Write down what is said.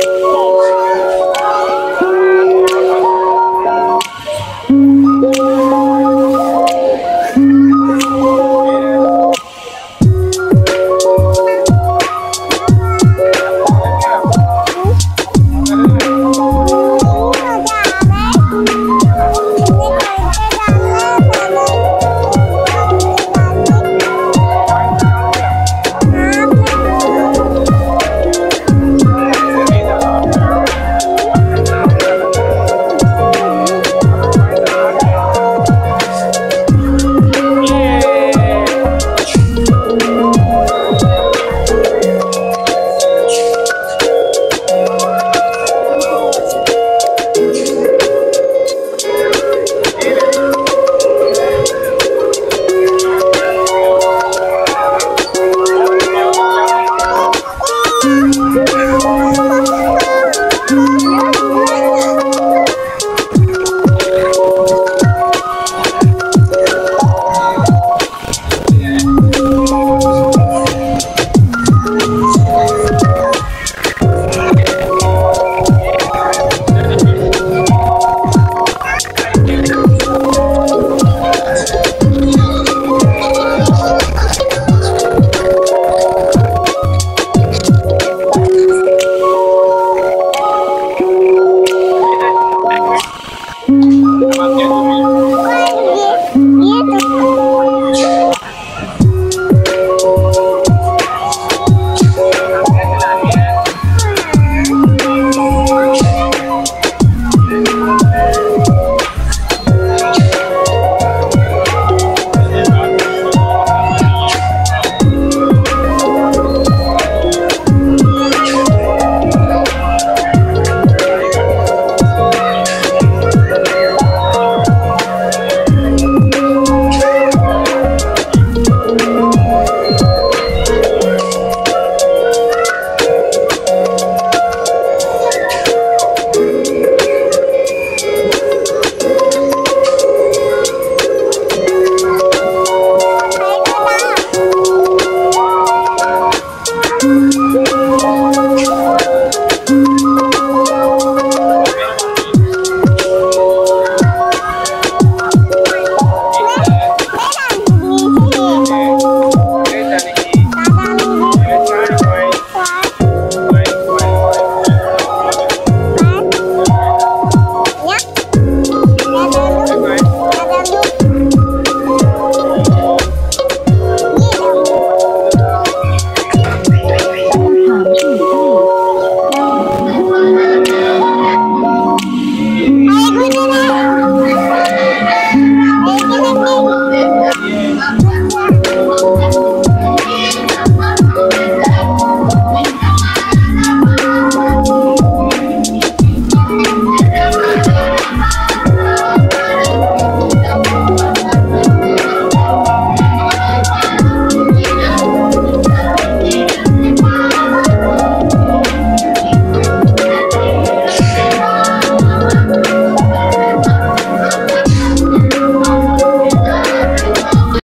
Oh.